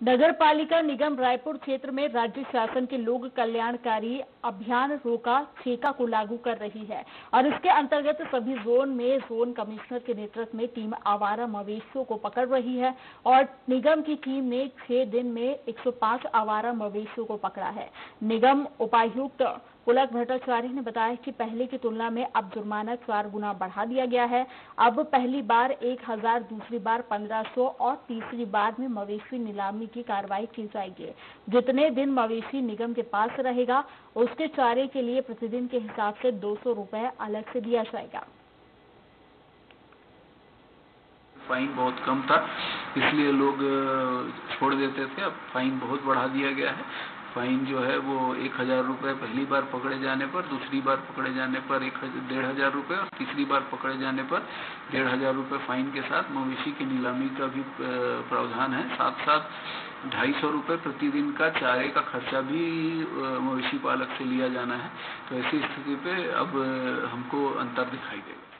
नगर पालिका निगम रायपुर क्षेत्र में राज्य शासन के लोक कल्याणकारी अभियान रोका छेका को लागू कर रही है और इसके अंतर्गत सभी जोन में जोन कमिश्नर के नेतृत्व में टीम आवारा मवेशियों को पकड़ रही है और निगम की टीम ने छह दिन में 105 आवारा मवेशियों को पकड़ा है। निगम उपायुक्त पुलक भट्टाचार्य ने बताया कि पहले की तुलना में अब जुर्माना चार गुना बढ़ा दिया गया है। अब पहली बार एक हज़ार, दूसरी बार पंद्रह सौ और तीसरी बार में मवेशी नीलामी की कार्रवाई की जाएगी। जितने दिन मवेशी निगम के पास रहेगा, उसके चारे के लिए प्रतिदिन के हिसाब से दो सौ अलग से दिया जाएगा। फाइन बहुत कम था, इसलिए लोग छोड़ देते थे। अब फाइन बहुत बढ़ा दिया गया है। फाइन जो है वो एक हज़ार रुपये पहली बार पकड़े जाने पर, दूसरी बार पकड़े जाने पर एक डेढ़ हज़ार रुपये और तीसरी बार पकड़े जाने पर डेढ़ हज़ार रुपये फाइन के साथ मवेशी की नीलामी का भी प्रावधान है। साथ साथ ढाई सौ रुपये प्रतिदिन का चारे का खर्चा भी मवेशी पालक से लिया जाना है। तो ऐसी स्थिति पे अब हमको अंतर दिखाई देगा।